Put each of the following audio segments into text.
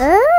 Ice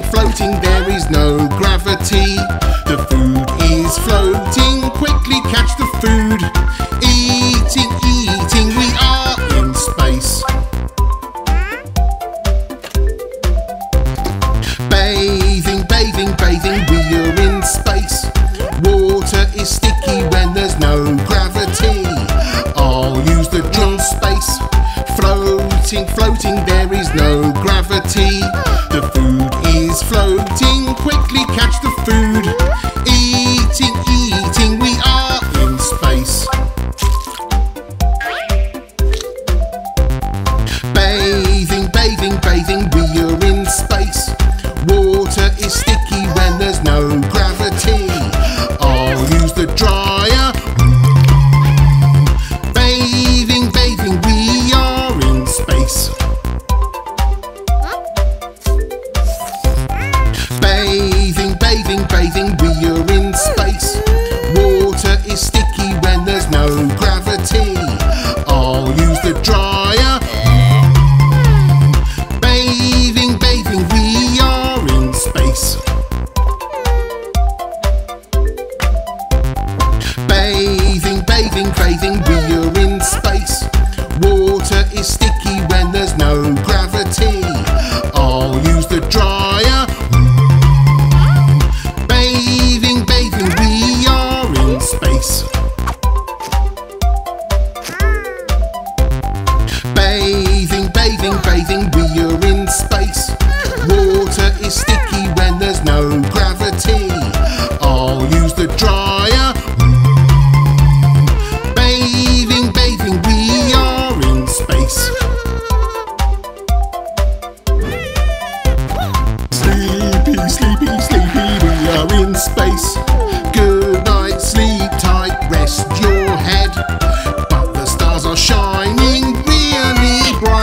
Floating, there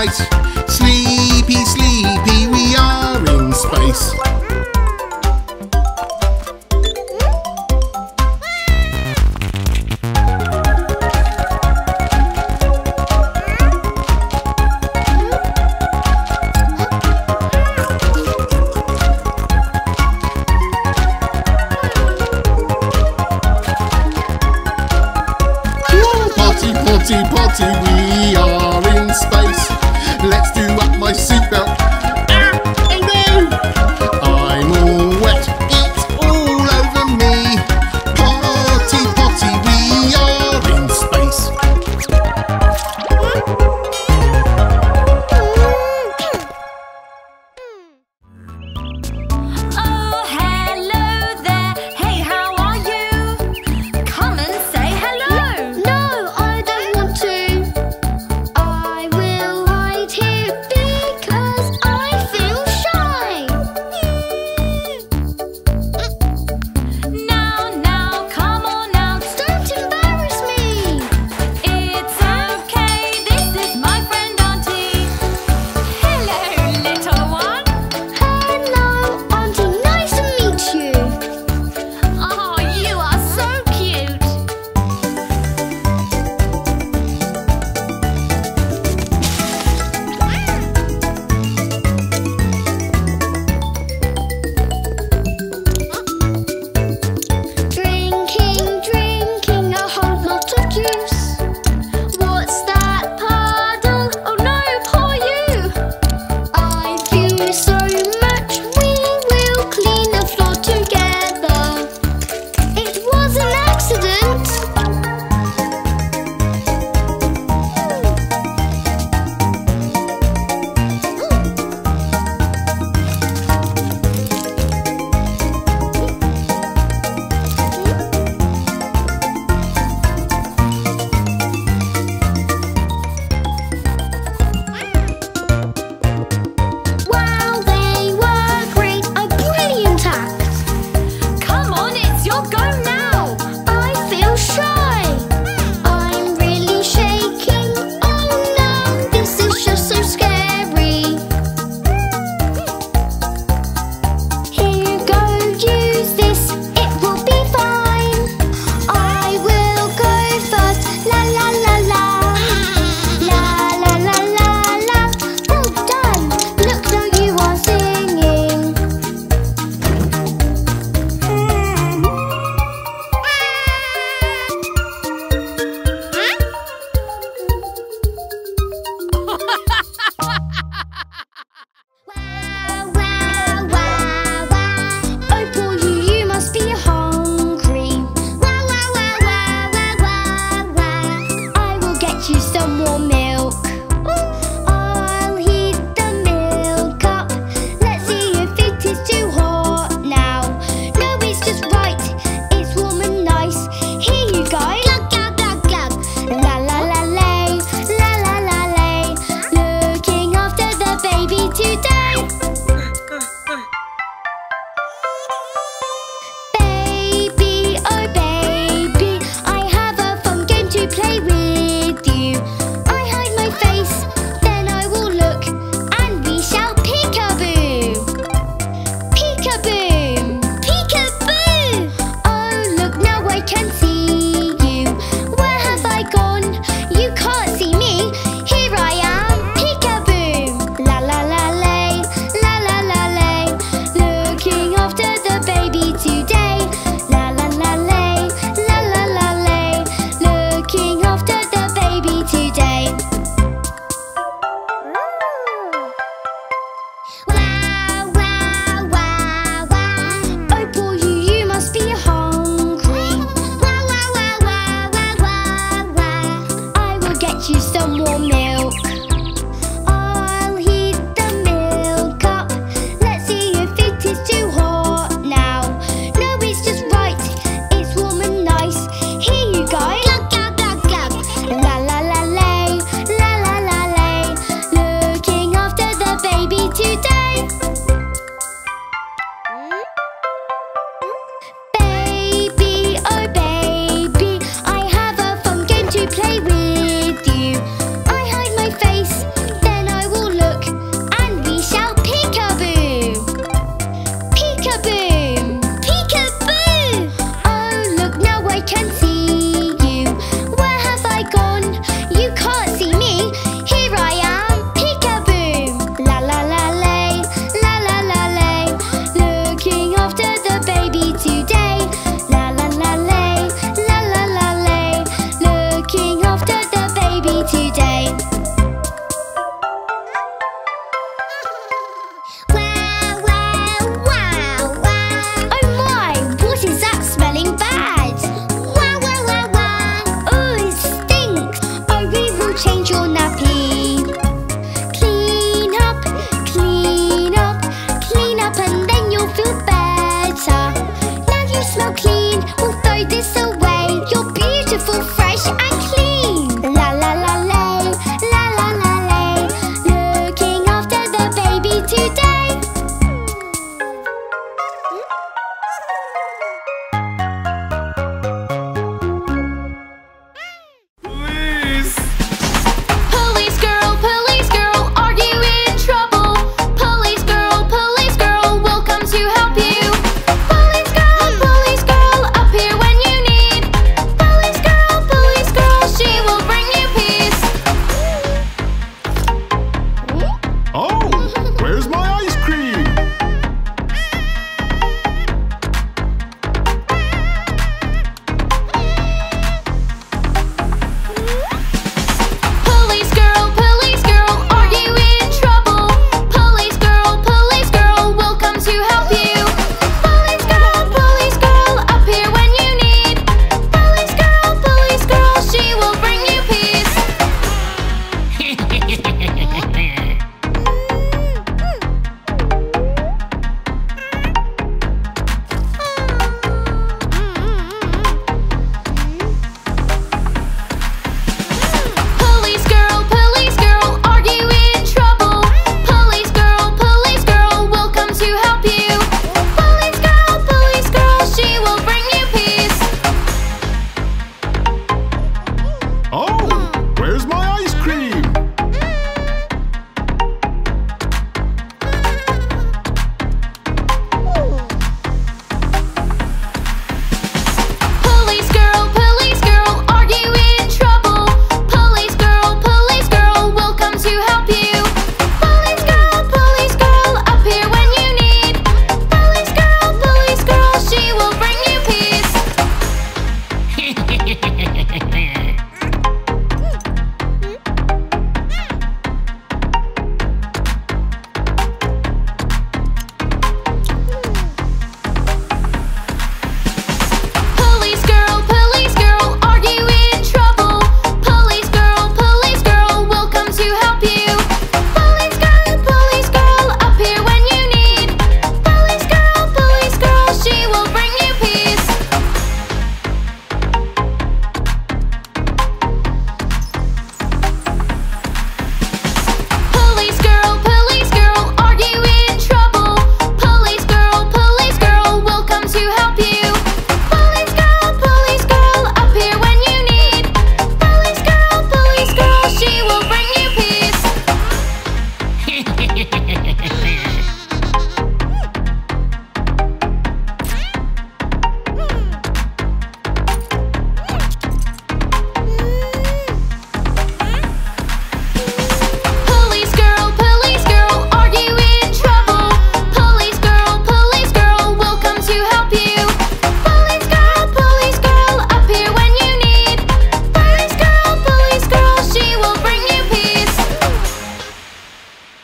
really